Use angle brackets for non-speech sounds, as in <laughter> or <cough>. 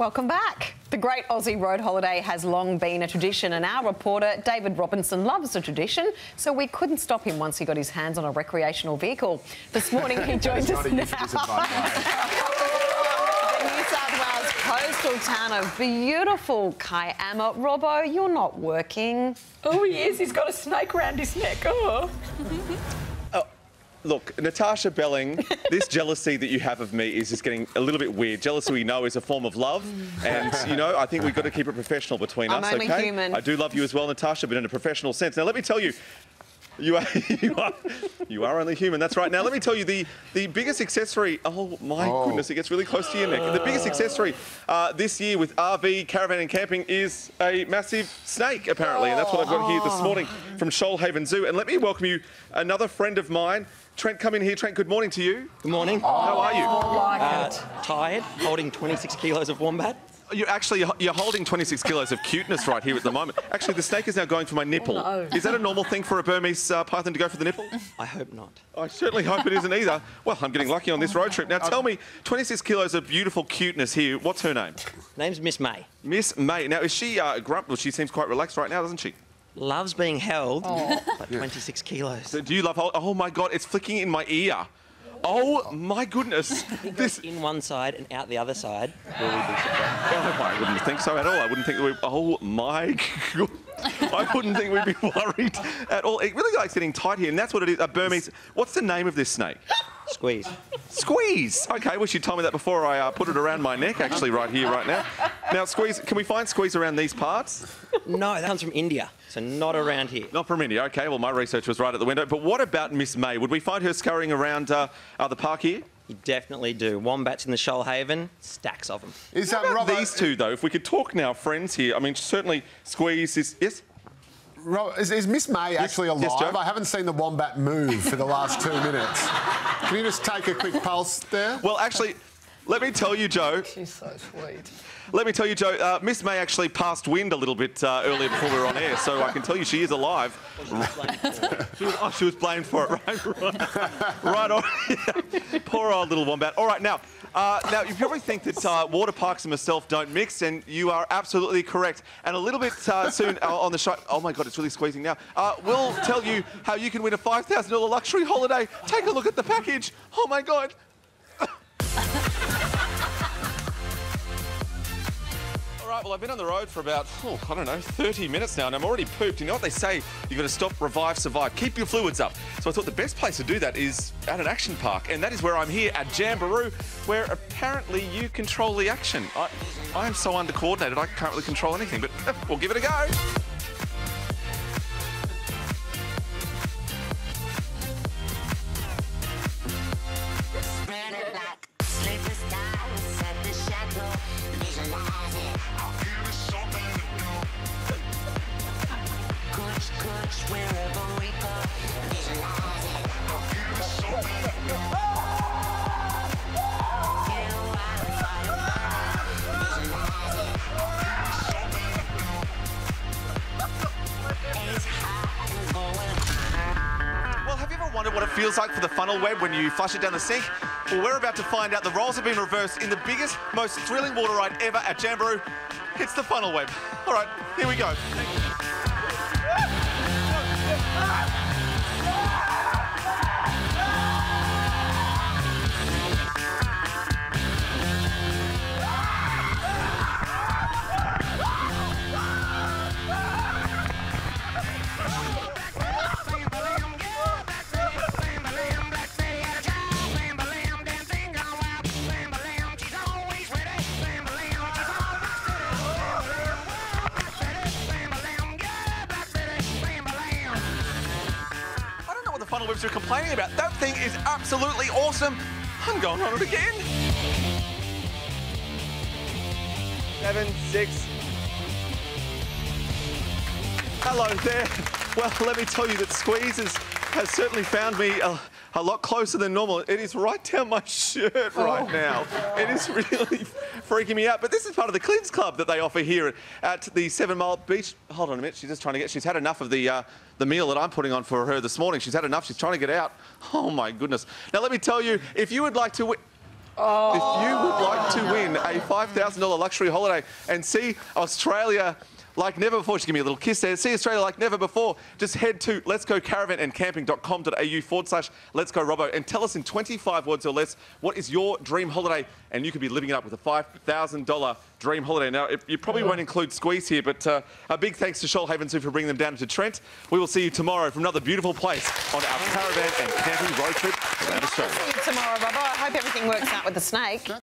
Welcome back. The Great Aussie Road Holiday has long been a tradition, and our reporter David Robinson loves the tradition, so we couldn't stop him once he got his hands on a recreational vehicle. This <laughs> morning he joins us now. <laughs> the New South Wales coastal town of beautiful Kiama. Robbo, you're not working. Oh, he is. He's got a snake around his neck. Oh. <laughs> Look, Natasha Belling, <laughs> this jealousy that you have of me is just getting a little bit weird. Jealousy, we know, is a form of love, and you know, I think we've got to keep it professional between I'm us. only okay? human. I do love you as well, Natasha, but in a professional sense. Now, let me tell you. You are, <laughs> you are, you are only human. That's right. Now, let me tell you the the biggest accessory. Oh my goodness, it gets really close to your neck. The biggest accessory uh, this year with RV, caravan, and camping is a massive snake, apparently, and that's what I've got here this morning from Shoalhaven Zoo. And let me welcome you another friend of mine, Trent. Come in here, Trent. Good morning to you. Good morning. How are you? Uh, tired, holding 26 kilos of wombat. You're actually you're holding 26 kilos of cuteness right here at the moment. Actually, the snake is now going for my nipple. Is that a normal thing for a Burmese uh, python to go for the nipple? I hope not. I certainly hope it isn't either. Well, I'm getting lucky on this road trip. Now, tell me, 26 kilos of beautiful cuteness here. What's her name? Name's Miss May. Miss May. Now, is she uh, grump? Well, she seems quite relaxed right now, doesn't she? Loves being held, but 26 kilos. So do you love? Oh, oh my God! It's flicking in my ear. Oh my goodness! <laughs> This. In one side and out the other side. Will we be? Oh, I wouldn't think so at all. I wouldn't think that we. Oh my <laughs> god. I wouldn't think we'd be <laughs> worried at all. It really likes getting tight here, and that's what it is. A Burmese. What's the name of this snake? Squeeze. Squeeze. Okay, wish you'd told me that before I uh, put it around my neck. Actually, right here, right now. Now, squeeze. Can we find squeeze around these parts? No, that comes from India, so not around here. Not from India. Okay. Well, my research was right at the window. But what about Miss May? Would we find her scurrying around uh, uh, the park here? You definitely do. Wombats in the Shoalhaven, stacks of them. Is that What about Robbo? these two, though? If we could talk now, friends here. I mean, certainly squeeze is yes. Rob, is, is Miss May actually alive? yes, I haven't seen the wombat move for the last two minutes. Can you just take a quick pulse there? Well, actually, let me tell you, Joe. She's so sweet. Let me tell you, Joe. Uh, Miss May actually passed wind a little bit uh, earlier before we were on air, so I can tell you she is alive. She was, <laughs> oh, she was blamed for it, right? Right, <laughs> right on. <laughs> Poor old little wombat. All right, now, uh, now you probably think that uh, water parks and myself don't mix, and you are absolutely correct. And a little bit uh, soon uh, on the show, oh my God, it's really squeezing now. Uh, we'll tell you how you can win a $5,000 luxury holiday. Take a look at the package. Oh my God. <laughs> right, well, I've been on the road for about, oh, I don't know, 30 minutes now, and I'm already pooped. You know what they say? You've got to stop, revive, survive. Keep your fluids up. So I thought the best place to do that is at an action park, and that is where I'm here at Jamberoo, where apparently you control the action. I, I am so under-coordinated, I can't really control anything, but eh, we'll give it a go. Feels like for the funnel web when you flush it down the sink? Well, we're about to find out. The roles have been reversed in the biggest, most thrilling water ride ever at Jamberoo. It's the funnel web. All right, here we go. Webs are complaining about. That thing is absolutely awesome. I'm going on it again. Seven, six. Hello there. Well, let me tell you that Squeezes has certainly found me a, a lot closer than normal. It is right down my shirt right now. It is really freaking me out. But this is part of the Cleans Club that they offer here at the Seven Mile Beach. Hold on a minute. She's just trying to get. She's had enough of the uh, the meal that I'm putting on for her this morning. She's had enough. She's trying to get out. Oh my goodness. Now let me tell you, if you would like to. Wi- If you would like to win a $5,000 luxury holiday and see Australia like never before, She give me a little kiss there. See Australia like never before. Just head to let's go caravan and camping.com.au forward slash let's go Robbo and tell us in 25 words or less what is your dream holiday and you could be living it up with a $5,000 dream holiday. Now, you probably won't include squeeze here, but uh, a big thanks to Shoalhaven Zoo for bringing them down to Trent. We will see you tomorrow from another beautiful place on our caravan and camping road trip around Australia. See you tomorrow, Robbo. I hope everything works out with the snake.